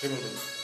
질문 됩니다.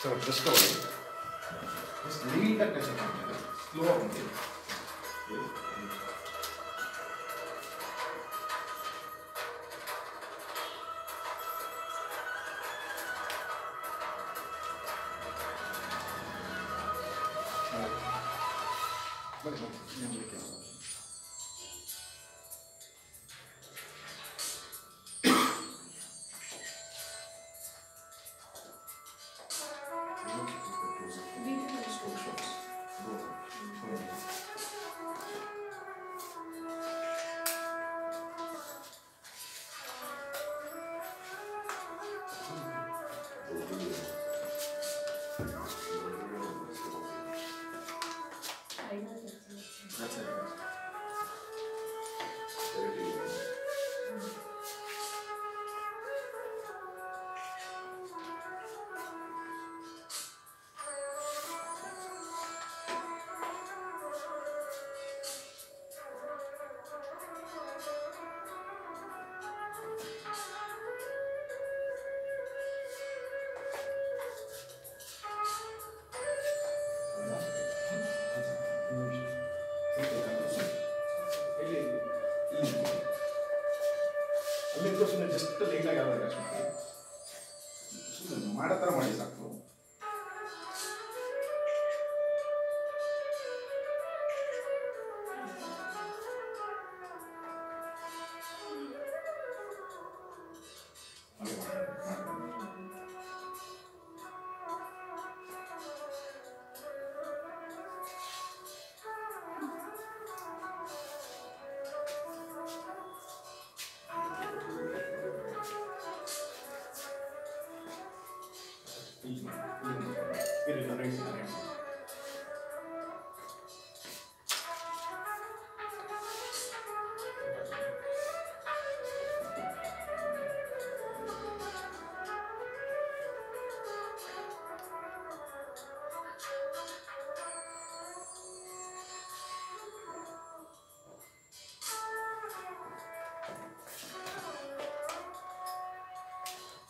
So the story. Just lead the question slow on Thank you. ಸುಮ್ಮನೆ just ಲೈಟಾಗಿ ಆಗಿ ಸುಮ್ಮನೆ ಮಾಡೋ ಥರ ಮಾಡಿ ಸಾಕು.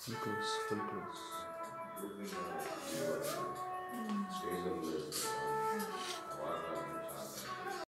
Full close, full close. Mm.